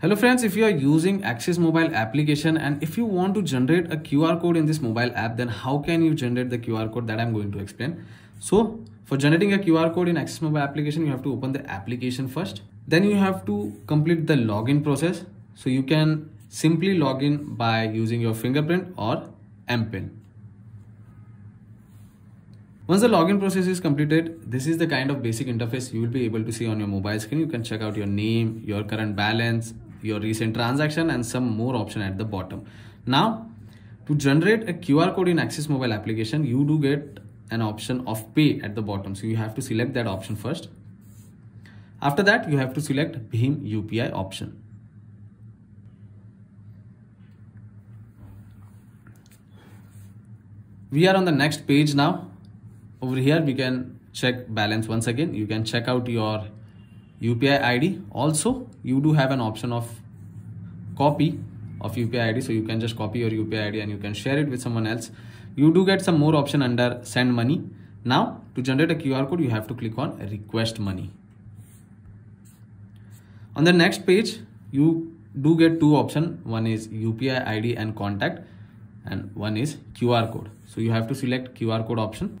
Hello friends, if you are using Axis mobile application and if you want to generate a QR code in this mobile app, then how can you generate the QR code that I'm going to explain. So for generating a QR code in Axis mobile application, you have to open the application first. Then you have to complete the login process. So you can simply log in by using your fingerprint or MPIN. Once the login process is completed, this is the kind of basic interface you will be able to see on your mobile screen. You can check out your name, your current balance, your recent transaction and some more option at the bottom. Now to generate a QR code in Axis mobile application, you do get an option of pay at the bottom. So you have to select that option first. After that, you have to select Bhim UPI option. We are on the next page now. Over here, we can check balance once again. You can check out your UPI ID. Also, you do have an option of copy of UPI ID. So you can just copy your UPI ID and you can share it with someone else. You do get some more option under send money. Now to generate a QR code, you have to click on request money. On the next page, you do get two option. One is UPI ID and contact and one is QR code. So you have to select QR code option.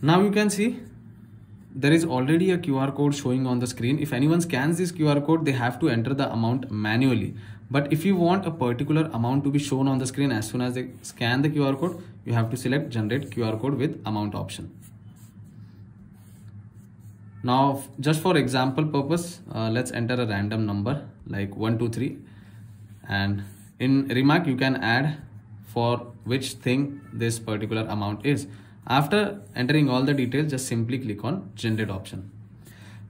Now you can see there is already a QR code showing on the screen. If anyone scans this QR code, they have to enter the amount manually. But if you want a particular amount to be shown on the screen as soon as they scan the QR code, you have to select generate QR code with amount option. Now, just for example purpose, uh, let's enter a random number like 123 and in remark you can add for which thing this particular amount is. After entering all the details, just simply click on generate option.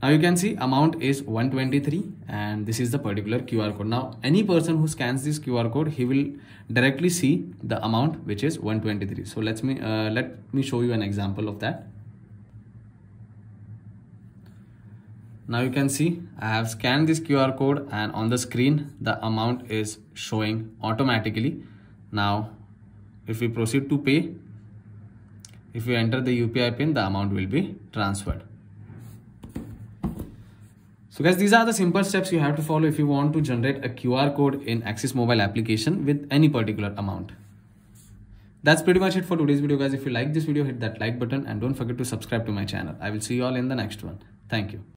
Now you can see amount is 123 and this is the particular QR code. Now any person who scans this QR code, he will directly see the amount which is 123. So let's me uh, let me show you an example of that. Now you can see I have scanned this QR code and on the screen the amount is showing automatically. Now if we proceed to pay, if you enter the UPI pin, the amount will be transferred. So guys, these are the simple steps you have to follow if you want to generate a QR code in Axis mobile application with any particular amount. That's pretty much it for today's video guys. If you like this video, hit that like button and don't forget to subscribe to my channel. I will see you all in the next one. Thank you.